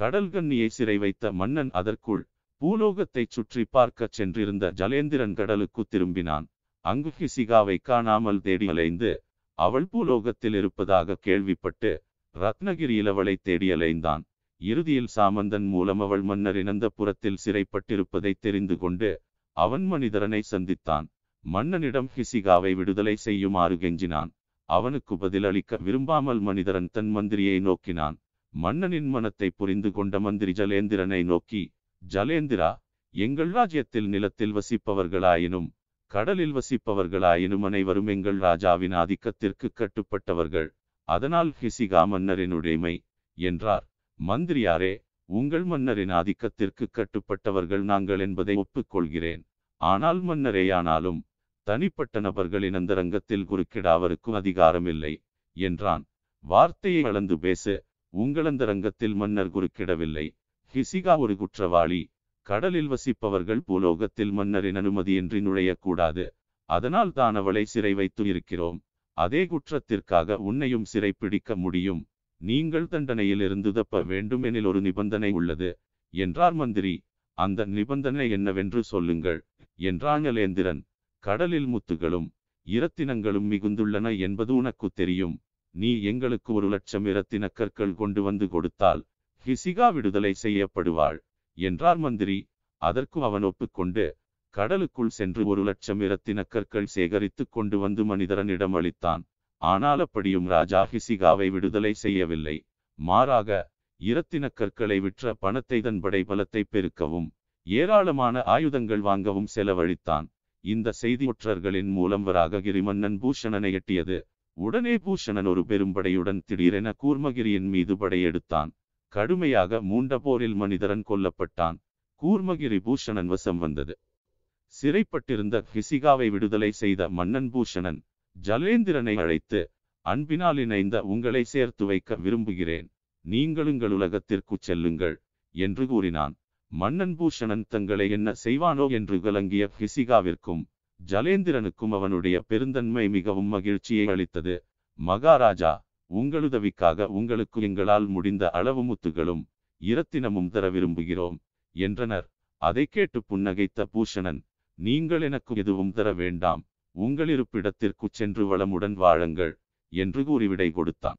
கடல்கண்ணியை சிறை வைத்த மன்னன் அதற்குள் பூலோகத்தைச் சுற்றி பார்க்கச் சென்றிருந்த ஜலேந்திரன் கடலுக்கு திரும்பினான். அங்கு ஹிசிகாவை காணாமல் தேடி அலைந்து அவள் பூலோகத்தில் இருப்பதாக கேள்விப்பட்டு ரத்னகிரியில் அவளை தேடி அலைந்தான். இறுதியில் சாமந்தன் மூலம் அவள் மன்னர் அந்த புறத்தில் சிறைப்பட்டிருப்பதை தெரிந்து கொண்டு அவன் மனிதரனை சந்தித்தான். மன்னனிடம் ஹிசிகாவை விடுதலை செய்யுமாறு கெஞ்சினான். அவனுக்கு பதிலளிக்க விரும்பாமல் மனிதரன் தன் மந்திரியை நோக்கினான். மன்னனின் மனத்தை புரிந்து கொண்ட மந்திரி ஜலேந்திரனை நோக்கி ஜலேந்திரா எங்கள் ராஜ்யத்தில் நிலத்தில் வசிப்பவர்களாயினும் கடலில் வசிப்பவர்களாயினும் அனைவரும் எங்கள் ராஜாவின் ஆதிக்கத்திற்கு கட்டுப்பட்டவர்கள். அதனால் ஹிசிகா மன்னரின் உடைமை என்றார். மந்திரியாரே உங்கள் மன்னரின் ஆதிக்கத்திற்கு கட்டுப்பட்டவர்கள் நாங்கள் என்பதை ஒப்புக்கொள்கிறேன். ஆனால் மன்னரேயானாலும் தனிப்பட்ட நபர்களின் அந்தரங்கத்தில் குறுக்கிட அவருக்கு அதிகாரமில்லை என்றான். வார்த்தையை அளந்து பேச உங்களந்தரங்கத்தில் மன்னர் குறுக்கிடவில்லை. ஹிசிகா ஒரு குற்றவாளி. கடலில் வசிப்பவர்கள் பூலோகத்தில் மன்னரின் அனுமதியின்றி நுழையக்கூடாது. அதனால் தான் அவளை சிறை வைத்து இருக்கிறோம் அதே குற்றத்திற்காக உன்னையும் சிறை பிடிக்க முடியும். நீங்கள் தண்டனையில் இருந்து தப்ப வேண்டுமெனில் ஒரு நிபந்தனை உள்ளது. என்றார் மந்திரி. அந்த நிபந்தனை என்னவென்று சொல்லுங்கள். என்றான் ஞலேந்திரன் கடலில் முத்துகளும் இரத்தினங்களும் மிகுந்துள்ளன என்பது உனக்கு தெரியும். நீ எங்களுக்கு ஒரு லட்சம் இரத்தின கற்கள் கொண்டு வந்து கொடுத்தால் ஹிசிகா விடுதலை செய்யப்படுவாள் என்றார் மந்திரி. அதற்கு அவன் ஒப்புக்கொண்டு கடலுக்குள் சென்று ஒரு லட்சம் இரத்தின கற்கள் சேகரித்து கொண்டு வந்து மனிதரனிடம் அளித்தான். ஆனால் அப்படியும் ராஜா ஹிசிகாவை விடுதலை செய்யவில்லை. மாறாக இரத்தின கற்களை விற்ற பணத்தை தன் படை பலத்தை பெருக்கவும் ஏராளமான ஆயுதங்கள் வாங்கவும் செலவழித்தான். இந்த செய்தியுற்றர்களின் மூலம் வராக கிரிமன்னன் பூஷணனை எட்டியது. உடனே பூஷணன் ஒரு பெரும்படையுடன் திடீரென கூர்மகிரியின் மீது படையெடுத்தான் கடுமையாக மூண்ட போரில் மனிதரன் கொல்லப்பட்டான். கூர்மகிரி பூஷணன் வசம் வந்தது. சிறைப்பட்டிருந்த ஹிசிகாவை விடுதலை செய்த மன்னன் பூஷணன் ஜலேந்திரனை அழைத்து அன்பினால் இணைந்த உங்களை சேர்த்து வைக்க விரும்புகிறேன். நீங்களுங்கள் உலகத்திற்கு செல்லுங்கள் என்று கூறினான். மன்னன் பூஷணன் தங்களை என்ன செய்வானோ? என்று கலங்கிய ஹிசிகாவிற்கும் ஜலேந்திரனுக்கும் அவனுடைய பெருந்தன்மை மிகவும் மகிழ்ச்சியை அளித்தது. மகாராஜா உங்களுதவிக்காக உங்களுக்கு எங்களால் முடிந்த அளவு முத்துகளும் இரத்தினமும் தர விரும்புகிறோம் என்றனர். அதை கேட்டு புன்னகைத்த பூஷணன் நீங்கள் எனக்கு எதுவும் தர வேண்டாம். உங்களிருப்பிடத்திற்கு சென்று வளமுடன் வாழுங்கள் என்று கூறி விடை கொடுத்தான்.